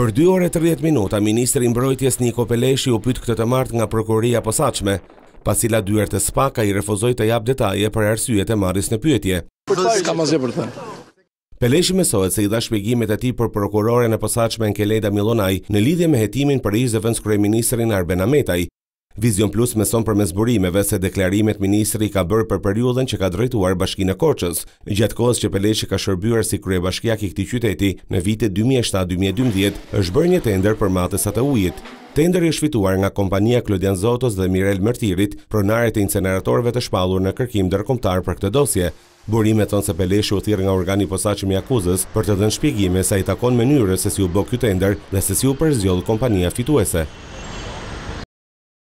Për dy orë e 30 minuta, Ministri i Mbrojtjes Niko Peleshi u pyt këtë të martë nga Prokuroria e Posaçme, pasi la dyert e spak, ai refuzoi të japë detaje për arsyet e marrjes në pyetje. Për çfarë i S'kam asgjë për të thënë. Peleshi mësohet se i dha shpjegimet e tij për prokuroren e posaçme Enkeleda Millonai në lidhje me hetimin për ish-zëvendëskryeministrin Arben Ahmetaj, Vizion Plus mëson përmes burimeve se deklarimet ministri i ka bërë për periudhën që ka drejtuar Bashkinë e Korçës, gjatë kohës që Peleshi ka shërbyer si kryebashkiak i këtij qyteti në vitet dy mijë e shtatë dy mijë e dymbëdhjetë, është bërë një tender për matësat e ujit. Tenderi është fituar nga kompania e Klodian Zotos dhe Mirel Mërtirit, pronarë të inceneratorëve të shpallur në kërkim ndërkombëtar për këtë dosje, Burime thonë se Peleshi u thirr nga organi i posaçëm i akuzës për të dhënë shpjegime sa i takon mënyrës se si u bë ky tender dhe se si u përzgjodh kompania fituese.